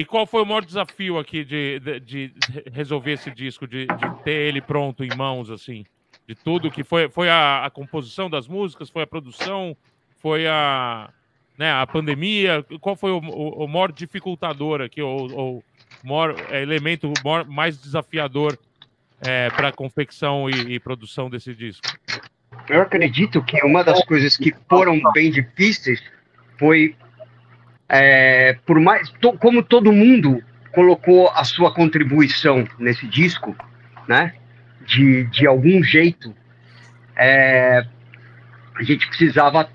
e, qual foi o maior desafio aqui de, de, de resolver esse disco, de, de, ter ele pronto em mãos, assim? De tudo que foi, foi a, a composição das músicas, foi a produção, foi a, né, a pandemia? Qual foi o, o, o maior dificultador aqui, ou o maior é, elemento maior, mais desafiador é, para a confecção e, e produção desse disco? Eu acredito que uma das coisas que foram bem difíceis foi é, por mais to, como todo mundo colocou a sua contribuição nesse disco, né? De, de algum jeito, é, a gente precisava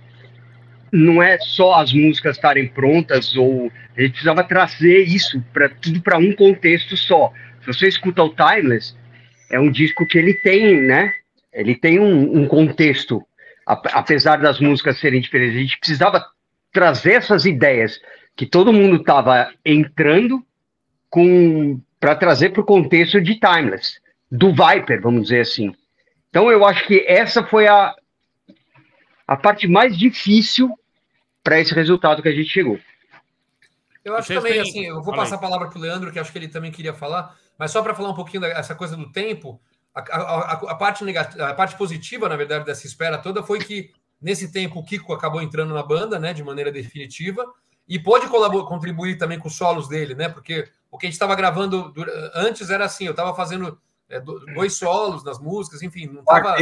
não é só as músicas estarem prontas ou a gente precisava trazer isso para tudo para um contexto só. Se você escuta o Timeless, é um disco que ele tem, né? Ele tem um, um contexto, apesar das músicas serem diferentes. A gente precisava trazer essas ideias que todo mundo estava entrando com para trazer para o contexto de Timeless, do Viper, vamos dizer assim. Então eu acho que essa foi a, a parte mais difícil para esse resultado que a gente chegou. Eu acho Vocês também, têm... assim, eu vou passar a palavra para o Leandro, que acho que ele também queria falar, mas só para falar um pouquinho dessa coisa do tempo, a, a, a, parte negativa, a parte positiva, na verdade, dessa espera toda foi que nesse tempo o Kiko acabou entrando na banda, né, de maneira definitiva, e pôde contribuir também com os solos dele, né, porque o que a gente estava gravando antes era assim, eu estava fazendo é, dois solos nas músicas, enfim, não estava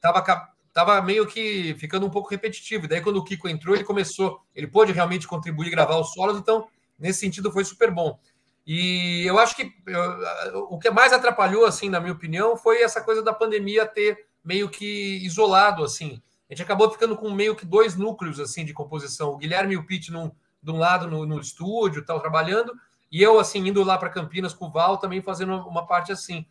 tava, tava meio que ficando um pouco repetitivo. Daí quando o Kiko entrou, ele começou, ele pôde realmente contribuir gravar os solos, então nesse sentido foi super bom. E eu acho que eu, o que mais atrapalhou, assim, na minha opinião, foi essa coisa da pandemia ter meio que isolado, assim. A gente acabou ficando com meio que dois núcleos, assim, de composição. O Guilherme e o Pete de um lado no, no estúdio, tal, trabalhando, e eu, assim, indo lá para Campinas com o Val, também fazendo uma parte assim.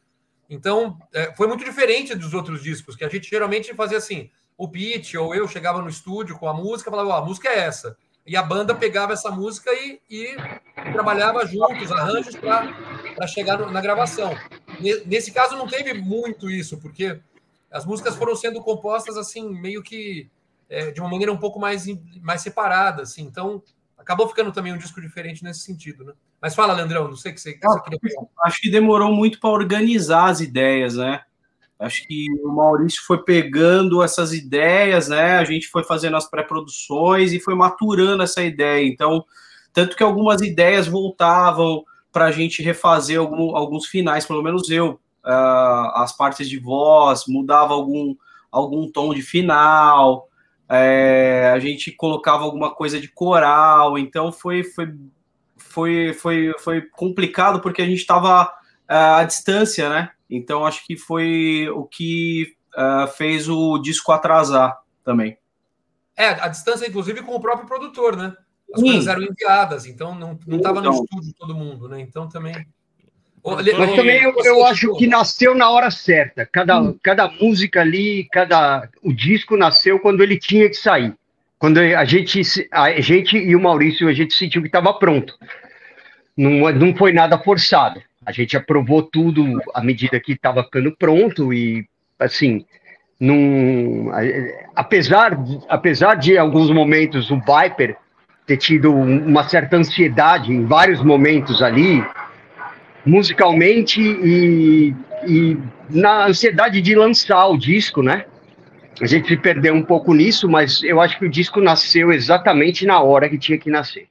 Então, é, foi muito diferente dos outros discos, que a gente geralmente fazia assim, o Pete ou eu chegava no estúdio com a música, falava, oh, a música é essa e a banda pegava essa música e, e trabalhava juntos, arranjos para chegar no, na gravação. Nesse caso não teve muito isso, porque as músicas foram sendo compostas assim, meio que é, de uma maneira um pouco mais, mais separada, assim. Então, acabou ficando também um disco diferente nesse sentido, né? Mas fala, Leandrão, não sei o que você, você queria falar. Acho que demorou muito para organizar as ideias, né? Acho que o Maurício foi pegando essas ideias, né? A gente foi fazendo as pré-produções e foi maturando essa ideia. Então, tanto que algumas ideias voltavam para a gente refazer algum, alguns finais, pelo menos eu, uh, as partes de voz, mudava algum, algum tom de final, é, a gente colocava alguma coisa de coral, então foi, foi, foi, foi, foi complicado porque a gente estava uh, à distância, né? Então, acho que foi o que uh, fez o disco atrasar também. É, a distância, inclusive, com o próprio produtor, né? As Sim. coisas eram enviadas, então não estava então, no estúdio todo mundo, né? Então também. Mas também eu, eu acho que nasceu na hora certa. Cada, hum. cada música ali, cada o disco nasceu quando ele tinha que sair. Quando a gente, a gente e o Maurício, a gente sentiu que estava pronto. Não, não foi nada forçado. A gente aprovou tudo à medida que estava ficando pronto e, assim, num, apesar, apesar de alguns momentos o Viper ter tido uma certa ansiedade em vários momentos ali, musicalmente e, e na ansiedade de lançar o disco, né? A gente se perdeu um pouco nisso, mas eu acho que o disco nasceu exatamente na hora que tinha que nascer.